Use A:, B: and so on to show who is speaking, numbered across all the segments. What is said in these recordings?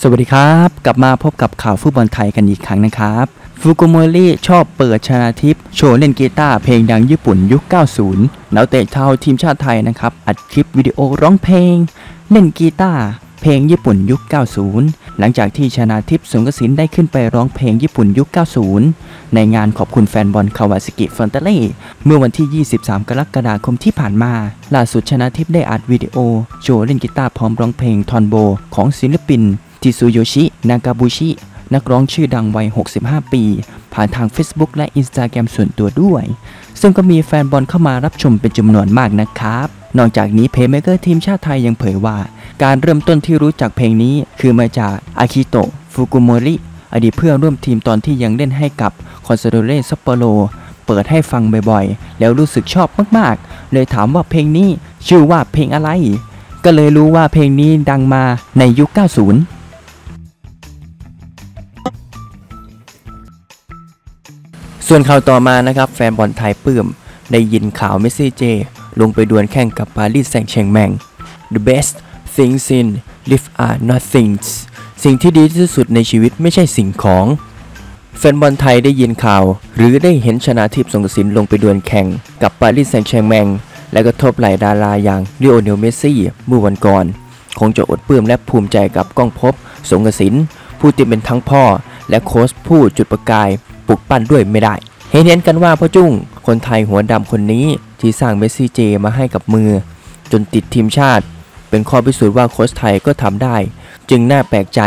A: สวัสดีครับ กลับมาพบกับข่าวฟุตบอลไทยกันอีกครั้งนะครับ ฟุกุโมริชอบเปิดชนาธิปโชว์เล่นกีตาร์เพลงดังญี่ปุ่นยุค 90นักเตะชาวทีมชาติไทยนะครับ อัดคลิปวิดีโอร้องเพลง เล่นกีตาร์เพลงญี่ปุ่นยุค 90 หลังจากที่ชนาธิปสรงกระสินได้ขึ้นไปร้องเพลงญี่ปุ่นยุค 90 ในงานขอบคุณแฟนบอลคาวาซากิฟรอนตาเล่เมื่อวันที่ 23 กรกฎาคมที่ผ่านมา ล่าสุดชนาธิปได้อัดวิดีโอโชว์เล่นกีตาร์พร้อมร้องเพลงทอนโบ ของศิลปิน ทิซุโยชิ นากาบุชิ นักร้องชื่อดังวัย 65 ปี ผ่านทาง Facebook และ Instagram ส่วนตัวด้วย ซึ่งก็มีแฟนบอลเข้ามารับชมเป็นจำนวนมากนะครับ นอกจากนี้ playmaker ทีมชาติไทยยังเผยว่า การเริ่มต้นที่รู้จักเพลงนี้คือมาจากอากิโตะฟุกุโมริอดีตเพื่อนร่วมทีมตอนที่ยังเล่นให้กับคอนซาโดเรซัปโปโรเปิดให้ฟังบ่อยๆ แล้วรู้สึกชอบมากๆ เลยถามว่าเพลงนี้ชื่อว่าเพลงอะไร ก็เลยรู้ว่าเพลงนี้ดังมาในยุค 90 ส่วนข่าวต่อมานะครับ แฟนบอลไทยปลื้มได้ยินข่าวเมสซี่เจ ลงไปดวลแข่งกับปารีสแซงต์แชร์แมง The best things in life are not things สิ่งที่ดีที่สุดในชีวิตไม่ใช่สิ่งของ แฟนบอลไทยได้ยินข่าว หรือได้เห็นชนาธิปสรงกระสินลงไปดวลแข่งกับปารีสแซงต์แชร์กแมง และก็ทาบไหล่ดาราอย่างลิโอเนลเมสซี่เมื่อวันก่อน คงจะอดปลื้มและภูมิใจกับก้องภพสรงกระสินผู้ที่เป็นทั้งพ่อและโค้ชผู้จุดประกาย ปลุกปั้นด้วยไม่ได้ เห็นเห็นกันว่าพ่อจุ้งคนไทยหัวดำคนนี้ที่สร้างเมสซี่เจมาให้กับมือ จนติดทีมชาติ เป็นข้อพิสูจน์ว่าโค้ชไทยก็ทำได้ จึงน่าแปลกใจ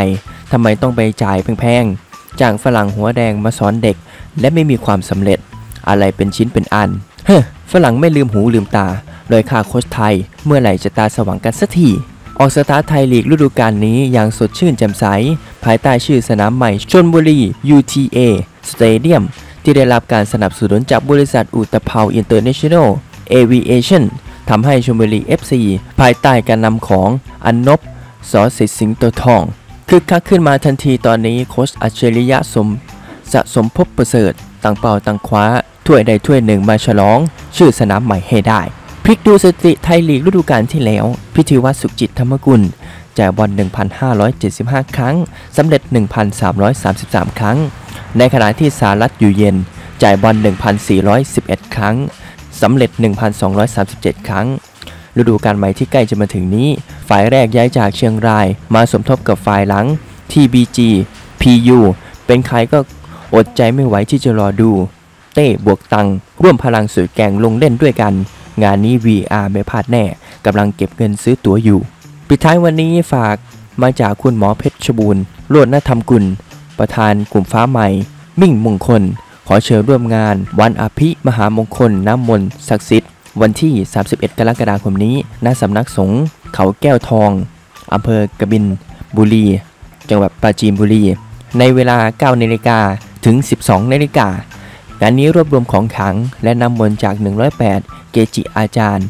A: ทำไมต้องไปจ่ายแพงๆจ้างฝรั่งหัวแดงมาสอนเด็ก และไม่มีความสำเร็จ อะไรเป็นชิ้นเป็นอันเห่อฝรั่งไม่ลืมหูลืมตาด้อยค่าโค้ชไทยเมื่อไหร่จะตาสว่างกันสักทีออกสตาร์ตไทยลีกฤดูกาลนี้อย่างสดชื่นแจ่มใส ภายใต้ชื่อสนามใหม่ชลบุรี UTA Stadium ที่ได้รับการสนับสนุนจากบริษัทอู่ตะเภา International Aviationทำให้ชลบุรี FC ภายใต้การนำของอันนบสอสิทธิ์สิงโตทองคึกคักขึ้นมาทันทีตอนนี้โค้ชอัจฉริยะสม สะสมภพประเสริฐต่างเป่าต่างคว้าถ้วยใดถ้วยหนึ่งมาฉลอง ชื่อสนามใหม่ให้ได้ พลิกดูสถิติไทยลีกฤดูกาลที่แล้ว พิธีวัตรสุขจิตธรรมกุล จ่ายบอล 1,575 ครั้งสำเร็จ 1,333 ครั้ง ในขณะที่สารัตอยู่เย็น จ่ายบอล 1,411 ครั้งสำเร็จ 1,237 ครั้ง ฤดูกาลใหม่ที่ใกล้จะมาถึงนี้ ฝ่ายแรกย้ายจากเชียงราย มาสมทบกับฝ่ายหลัง TBG PU เป็นใครก็อดใจไม่ไหวที่จะรอดู เต้บวกตัง ร่วมพลังสุดแกงลงเล่นด้วยกัน งานนี้ VR ไม่พลาดแน่กำลังเก็บเงินซื้อตั๋วอยู่ ปิดท้ายวันนี้ฝากมาจากคุณหมอเพชรชบูรณ์โรจนธรรมกุล ประธานกลุ่มฟ้าใหม่ มิ่งมงคล ขอเชิญร่วมงาน วันอภิมหามงคล น้ำมนต์ศักดิ์สิทธิ์ วันที่ 31 กรกฎาคมนี้ ณ สำนักสงฆ์เขาแก้วทองอำเภอกบิน บุรี จังหวัดปราจีนบุรี ในเวลา 9นาฬิกาถึง 12นาฬิกางานนี้รวบรวมของขังและนำมนต์จาก 108 เกจิอาจารย์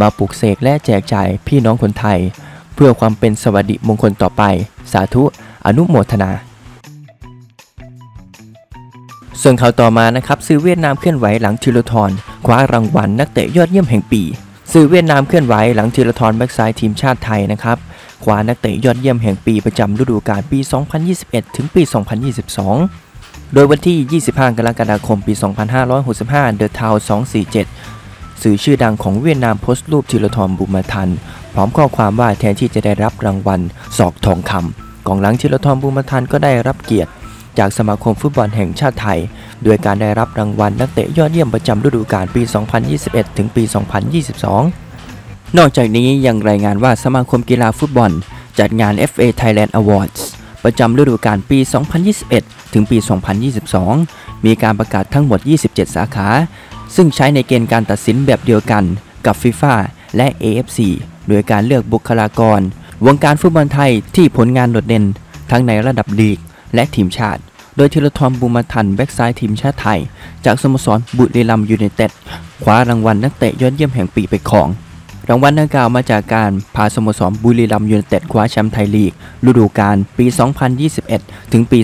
A: มาปลุกเสกและแจกจ่ายพี่น้องคนไทย พื่อความเป็นสวัสดิมงคลต่อไป สาธุอนุโมทนา ส่วนข่าวต่อมานะครับสื่อเวียดนามเคลื่อนไหวหลังธีรทรคว้ารางวัลนักเตะยอดเยี่ยมแห่งปีสื่อเวียดนามเคลื่อนไหวหลังธีรทรแบ็กซ้ายทีมชาติไทยนะครับคว้านักเตะยอดเยี่ยมแห่งปีประจำฤดูกาลปี 2021 ถึงปี 2022 โดยวันที่ 25 กรกฎาคม ปี 2565 The Town 247 สื่อชื่อดังของเวียดนามโพสต์รูปธีรทรบุมาทัน พร้อมข้อความว่าแทนที่จะได้รับรางวัลศอกทองคำกองหลังธีรทรบุมทันก็ได้รับเกียรติ จากสมาคมฟุตบอลแห่งชาติไทย โดยการได้รับรางวัลนักเตะยอดเยี่ยมประจำฤดูกาลปี 2021 ถึงปี 2022 นอกจากนี้ยังรายงานว่าสมาคมกีฬาฟุตบอล จัดงาน FA Thailand Awards ประจำฤดูกาลปี 2021 ถึงปี 2022 มีการประกาศทั้งหมด 27 สาขา ซึ่งใช้ในเกณฑ์การตัดสินแบบเดียวกันกับ FIFA และ AFC โดยการเลือกบุคลากร วงการฟุตบอลไทยที่ผลงานโดดเด่น ทั้งในระดับลีกและทีมชาติ โดยธีราทรบุญมาทันแบ็กซ้ายทีมชาติไทย จากสโมสรบุรีรัมย์ยูไนเต็ดคว้ารางวัลนักเตะยอดเยี่ยมแห่งปีไปครอง รางวัลดังกล่าวมาจากการพาสโมสรบุรีรัมย์ยูไนเต็ดคว้าแชมป์ไทยลีกฤดูกาลปี 2021 ถึงปี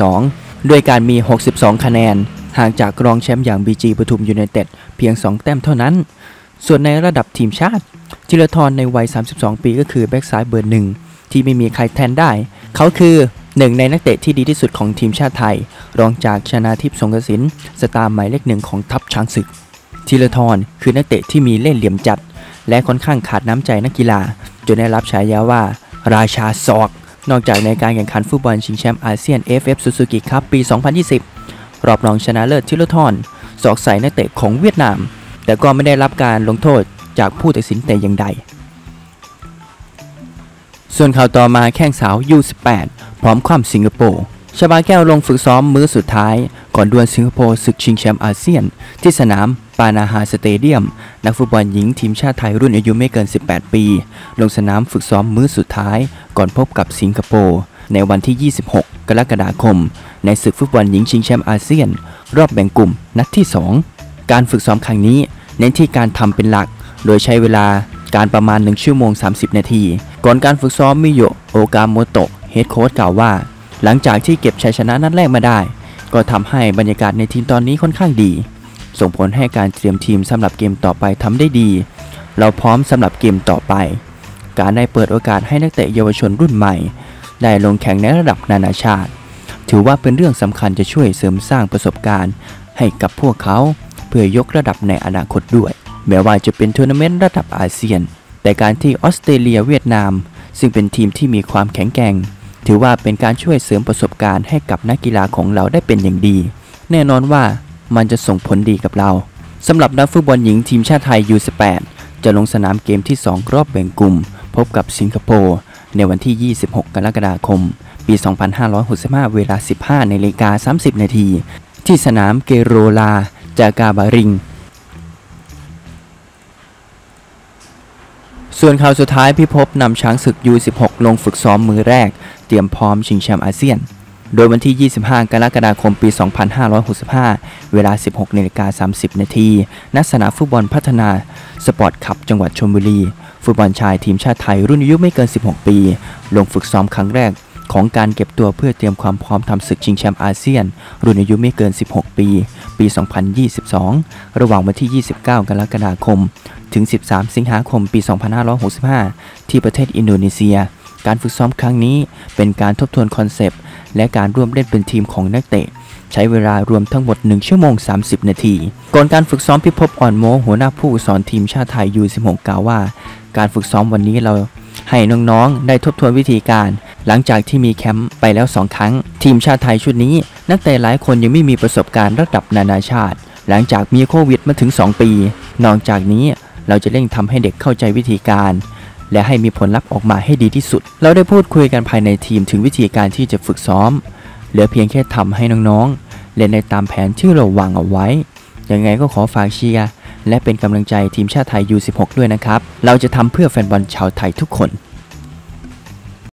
A: 2022 ด้วยการมี 62 คะแนนห่างจากรองแชมป์อย่าง BG ปทุมยูไนเต็ดเพียง 2 แต้มเท่านั้น ส่วนในระดับทีมชาติ ธีราทรในวัย 32 ปีก็คือแบ็กซ้ายเบอร์หนึ่งที่ไม่มีใครแทนได้ เขาคือหนึ่งในนักเตะที่ดีที่สุดของทีมชาติไทย รองจากชนาธิปสรงกระสินสตาร์หมายเลขหนึ่งของทัพช้างศึกธีราทรคือนักเตะที่มีเล่ห์เหลี่ยมจัด และค่อนข้างขาดน้ำใจนักกีฬา จนได้รับฉายาว่า ราชาศอก นอกจากในการแข่งขันฟุตบอลชิงแชมป์อาเซียน FF Suzuki Cup ปี 2020 รอบรองชนะเลิศธีรทรสอกใส่นักเตะของเวียดนาม แต่ก็ไม่ได้รับการลงโทษ จากผู้ตัดสินแต่อย่างใด ส่วนข่าวต่อมาแข้งสาว U18 พร้อมความสิงคโปร์ชบาแก้วลงฝึกซ้อมมื้อสุดท้าย ก่อนดวลสิงคโปร์ศึกชิงแชมป์อาเซียน ที่สนามปานาฮาสเตเดียม นักฟุตบอลหญิงทีมชาติไทยรุ่นอายุไม่เกิน 18 ปี ลงสนามฝึกซ้อมมื้อสุดท้าย ก่อนพบกับสิงคโปร์ในวันที่ 26 กรกฎาคม ในศึกฟุตบอลหญิงชิงแชมป์อาเซียน รอบแบ่งกลุ่มนัดที่ 2 การฝึกซ้อมครั้งนี้ เน้นที่การทำเป็นหลัก โดยใช้เวลาการประมาณ 1 ชั่วโมง 30 นาที ก่อนการฝึกซ้อมมิโยโอกาโมโตะเฮดโค้ชกล่าวว่า หลังจากที่เก็บชัยชนะนัดแรกมาได้ ก็ทำให้บรรยากาศในทีมตอนนี้ค่อนข้างดี ส่งผลให้การเตรียมทีมสำหรับเกมต่อไปทำได้ดี เราพร้อมสำหรับเกมต่อไป การได้เปิดโอกาสให้นักเตะเยาวชนรุ่นใหม่ ได้ลงแข่งในระดับนานาชาติ ถือว่าเป็นเรื่องสำคัญจะช่วยเสริมสร้างประสบการณ์ ให้กับพวกเขา เพื่อยกระดับในอนาคตด้วย แม้ว่าจะเป็นทัวร์นาเมนต์ระดับอาเซียน แต่การที่ออสเตรเลียเวียดนาม ซึ่งเป็นทีมที่มีความแข็งแกร่ง ถือว่าเป็นการช่วยเสริมประสบการณ์ให้กับนักกีฬาของเราได้เป็นอย่างดี แน่นอนว่ามันจะส่งผลดีกับเราสำหรับนักฟุตบอลหญิงทีมชาติไทย U18 จะลงสนามเกมที่ 2 รอบแบ่งกลุ่ม พบกับสิงคโปร์ในวันที่ 26 กรกฎาคม ปี 2565 เวลา 15นาฬิกา30 นาที ที่สนามเกโรลาจากาบาริง ส่วนข่าวสุดท้ายพิภพนำช้างศึก U16 ลงฝึกซ้อมมื้อแรก เตรียมพร้อมชิงแชมป์อาเซียน โดยวันที่ 25 กรกฎาคมปี 2565 เวลา 16นาฬิกา30 นาทีณสนามฟุตบอลพัฒนา Sports Club จังหวัดชลบุรี ฟุตบอลชายทีมชาติไทยรุ่นอายุไม่เกิน 16 ปี ลงฝึกซ้อมครั้งแรก ของการเก็บตัวเพื่อเตรียมความพร้อมทำศึกชิงแชมป์อาเซียน รุ่นอายุไม่เกิน 16 ปี ปี 2022 ระหว่างวันที่ 29 กรกฎาคม ถึง 13 สิงหาคม ปี 2565 ที่ประเทศอินโดนีเซีย การฝึกซ้อมครั้งนี้เป็นการทบทวน concept และการร่วมเล่นเป็นทีมของนักเตะใช้เวลารวมทั้งหมด 1 ชั่วโมง 30 นาที ก่อนการฝึกซ้อมพิภพอ่อนโม้ หัวหน้าผู้สอนทีมชาติไทย U16 กล่าวว่า การฝึกซ้อมวันนี้เรา ให้น้องๆ ได้ทบทวนวิธีการ หลังจากที่มีแคมป์ไปแล้ว 2 ครั้ง ทีมชาติไทยชุดนี้ นักเตะหลายคนยังไม่มีประสบการณ์ระดับนานาชาติ หลังจากมีโควิดมาถึง 2 ปี นอกจากนี้เราจะเร่งทำให้เด็กเข้าใจวิธีการ และให้มีผลลัพธ์ออกมาให้ดีที่สุด เราได้พูดคุยกันภายในทีมถึงวิธีการที่จะฝึกซ้อม เหลือเพียงแค่ทำให้น้องๆเล่นในตามแผนที่เราวางเอาไว้ยังไงก็ขอฝากเชียร์ และเป็นกำลังใจทีมชาติไทย U16 ด้วยนะครับ เราจะทำเพื่อแฟนบอลชาวไทยทุกคน